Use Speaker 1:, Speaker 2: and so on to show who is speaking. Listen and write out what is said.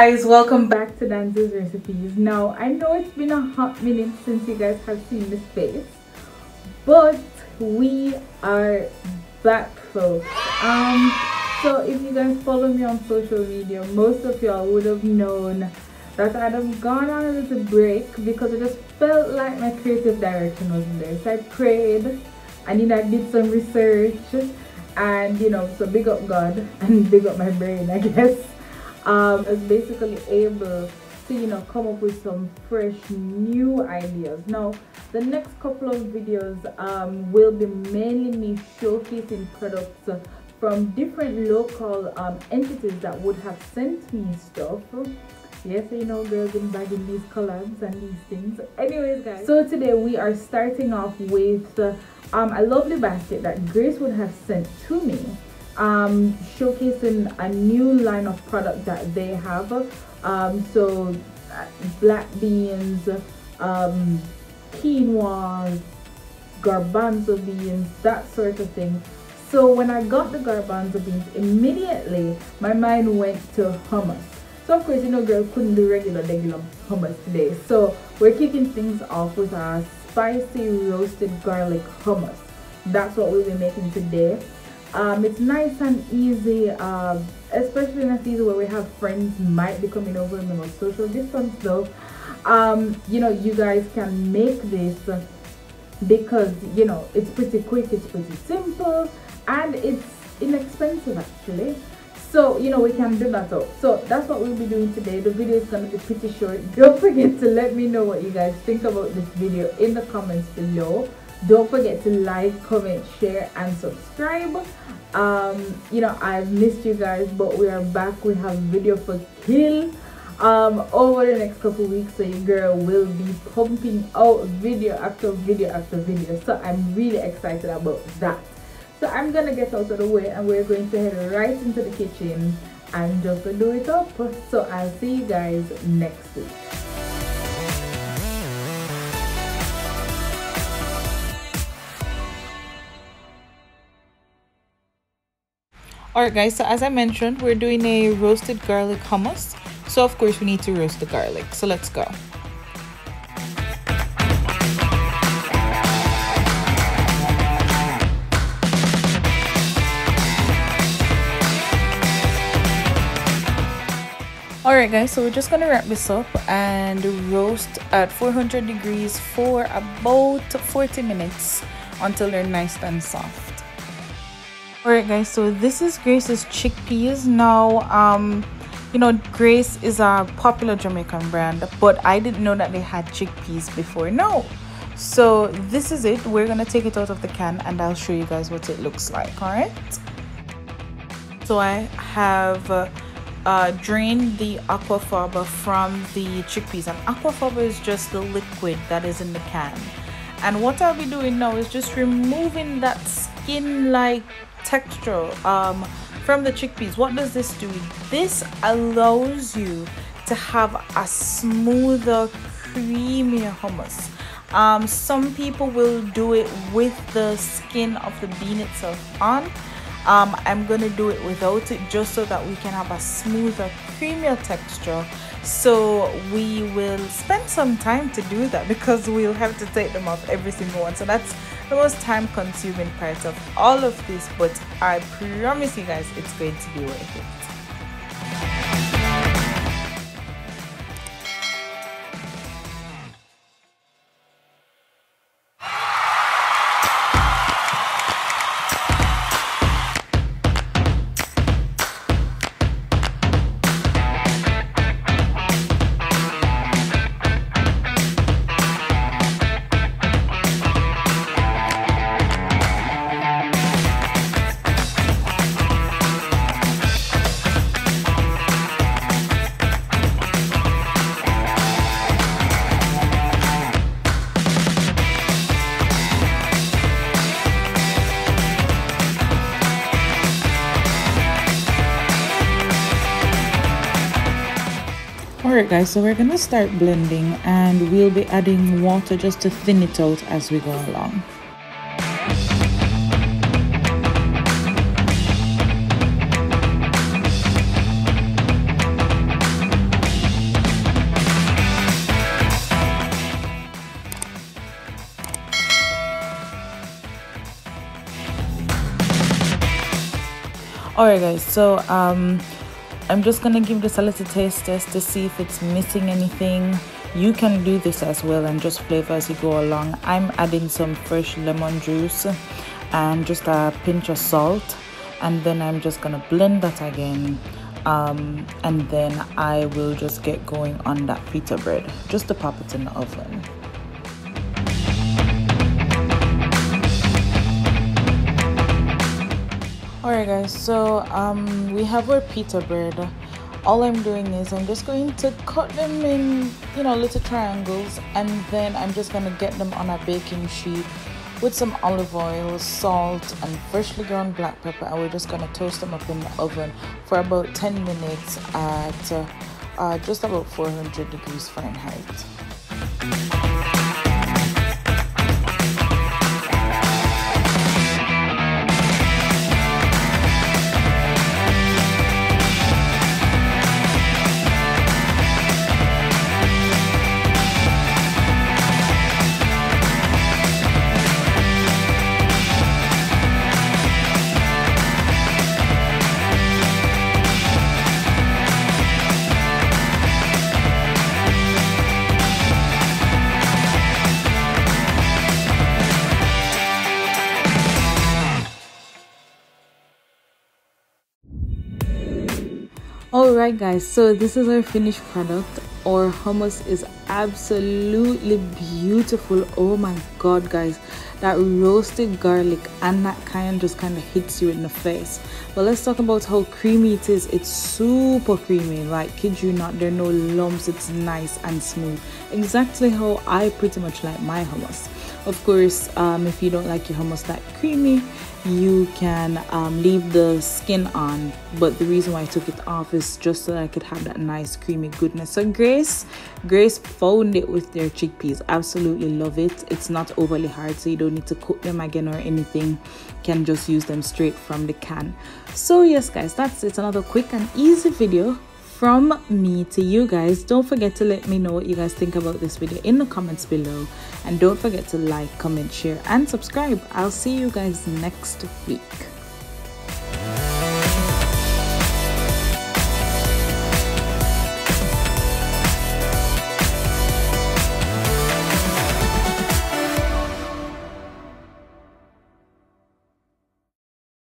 Speaker 1: guys welcome back to Danzii's recipes. Now I know it's been a hot minute since you guys have seen this face but we are back folks. Um so if you guys follow me on social media most of y'all would have known that I'd have gone on a little break because I just felt like my creative direction wasn't there. So I prayed and then I did some research and you know so big up God and big up my brain I guess um, is basically able to you know come up with some fresh new ideas. Now the next couple of videos um, will be mainly me showcasing products from different local um, entities that would have sent me stuff. Yes you know girls in bagging these collabs and these things. Anyways guys. So today we are starting off with uh, um, a lovely basket that grace would have sent to me um, showcasing a new line of product that they have. Um, so uh, black beans, um, quinoa, garbanzo beans, that sort of thing. So when I got the garbanzo beans, immediately my mind went to hummus. So of course, you know, girl couldn't do regular regular hummus today. So we're kicking things off with our spicy roasted garlic hummus. That's what we'll be making today um, it's nice and easy um, especially in a season where we have friends might be coming over and on social distance though. Um, you know you guys can make this because you know it's pretty quick it's pretty simple and it's inexpensive actually. So you know we can do that up so that's what we'll be doing today. The video is going to be pretty short. Don't forget to let me know what you guys think about this video in the comments below don't forget to like comment share and subscribe. Um you know i've missed you guys but we are back. We have video for kill um over the next couple weeks. So your girl will be pumping out video after video after video. So i'm really excited about that. So i'm gonna get out of the way and we're going to head right into the kitchen and just do it up. So i'll see you guys next week Alright guys, so as I mentioned, we're doing a roasted garlic hummus. So of course we need to roast the garlic. So let's go. Alright guys, so we're just gonna wrap this up and roast at 400 degrees for about 40 minutes until they're nice and soft all right guys so this is grace's chickpeas. Now um you know grace is a popular jamaican brand but i didn't know that they had chickpeas before. No. So this is it. We're gonna take it out of the can and i'll show you guys what it looks like all right so i have uh, uh, drained the aquafaba from the chickpeas. And aquafaba is just the liquid that is in the can. And what i'll be doing now is just removing that skin like texture um, from the chickpeas. What does this do? This allows you to have a smoother, creamier hummus. Um, some people will do it with the skin of the bean itself on. Um, I'm gonna do it without it just so that we can have a smoother, creamier texture. So we will spend some time to do that because we'll have to take them off every single one. So that's the most time consuming part of all of this but i promise you guys it's going to be worth it alright guys so we're gonna start blending and we'll be adding water just to thin it out as we go along.
Speaker 2: Alright guys, so um, I'm just gonna give this a little taste test to see if it's missing anything. You can do this as well and just flavor as you go along. I'm adding some fresh lemon juice and just a pinch of salt and then I'm just gonna blend that again um, and then I will just get going on that pita bread just to pop it in the oven. Alright guys, so um, we have our pita bread. All I'm doing is I'm just going to cut them in, you know, little triangles and then I'm just going to get them on a baking sheet with some olive oil, salt, and freshly ground black pepper. And we're just gonna toast them up in the oven for about 10 minutes at uh, uh, just about 400 degrees Fahrenheit. All right guys so this is our finished product. Our hummus is absolutely beautiful. Oh my god guys. That roasted garlic and that kind just kind of hits you in the face. But let's talk about how creamy it is. It's super creamy. Like kid you not there are no lumps. It's nice and smooth. Exactly how i pretty much like my hummus. Of course um, if you don't like your hummus that creamy you can um, leave the skin on. But the reason why I took it off is just so I could have that nice creamy goodness. So Grace Grace found it with their chickpeas. Absolutely love it. It's not overly hard so you don't need to cook them again or anything. Can just use them straight from the can. So yes guys that's it. Another quick and easy video from me to you guys. Don't forget to let me know what you guys think about this video in the comments below. And don't forget to like comment share and subscribe. I'll see you guys next week